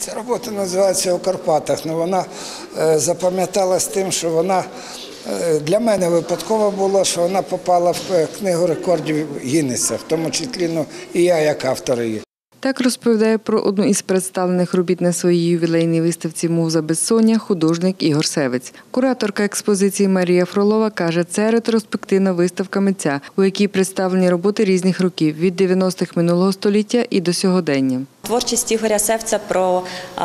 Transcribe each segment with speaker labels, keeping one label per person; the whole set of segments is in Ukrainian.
Speaker 1: Ця робота називається у Карпатах. Ну, вона е, запам'яталась тим, що вона е, для мене випадково було, що вона попала в е, книгу рекордів Гіннеса, в тому числі ну, і я як автор її.
Speaker 2: Так розповідає про одну із представлених робіт на своїй ювілейній виставці Муза безсоння художник Ігор Севець. Кураторка експозиції Марія Фролова каже, це ретроспективна виставка митця, у якій представлені роботи різних років від 90-х минулого століття і до сьогодення.
Speaker 3: Творчість Ігоря Севця про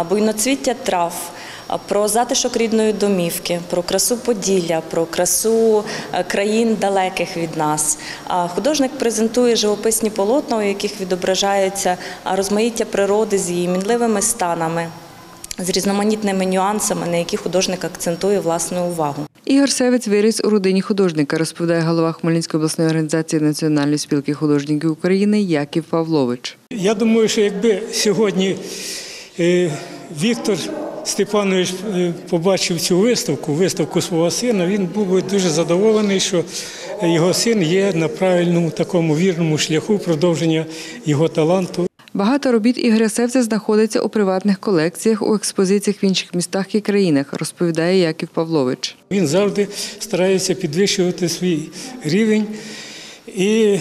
Speaker 3: буйноцвіття трав, про затишок рідної домівки, про красу Поділля, про красу е, країн далеких від нас. Художник презентує живописні полотна, у яких відображаються розмаїття природи з її мінливими станами, з різноманітними нюансами, на які художник акцентує власну увагу.
Speaker 2: Ігор Севець виріс у родині художника, розповідає голова Хмельницької обласної організації Національної спілки художників України Яків Павлович.
Speaker 4: Я думаю, що якби сьогодні е, Віктор Степанович е, побачив цю виставку, виставку свого сина, він був би дуже задоволений, що його син є на правильному такому вірному шляху продовження його таланту.
Speaker 2: Багато робіт Ігоря Севця знаходиться у приватних колекціях у експозиціях в інших містах і країнах, розповідає Яків Павлович.
Speaker 4: Він завжди старається підвищувати свій рівень. І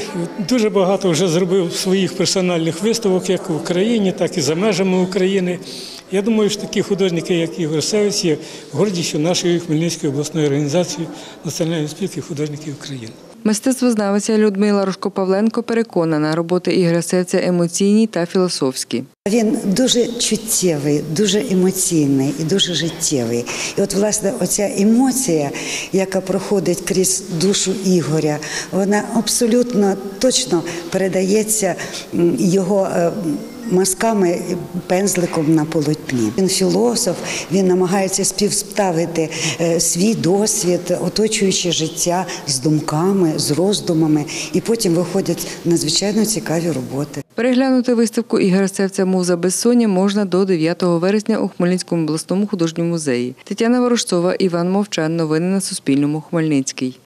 Speaker 4: дуже багато вже зробив своїх персональних виставок, як в Україні, так і за межами України. Я думаю, що такі художники, як Ігор Севець, є гордістю нашої Хмельницької обласної організації Національної спілки художників України.
Speaker 2: Мистецтвознавиця Людмила Рожко-Павленко переконана, роботи Ігоря Севця емоційні та філософські.
Speaker 5: Він дуже чуттєвий, дуже емоційний і дуже життєвий. І от, власне, оця емоція, яка проходить крізь душу Ігоря, вона абсолютно точно передається його. Мазками, пензликом на полотні. Він філософ, він намагається співставити е, свій досвід, оточуючи життя з думками, з роздумами, і потім виходять надзвичайно цікаві роботи.
Speaker 2: Переглянути виставку Ігоря Севця Муза безсоння можна до 9 вересня у Хмельницькому обласному художньому музеї. Тетяна Ворожцова, Іван Мовчан. Новини на Суспільному. Хмельницький.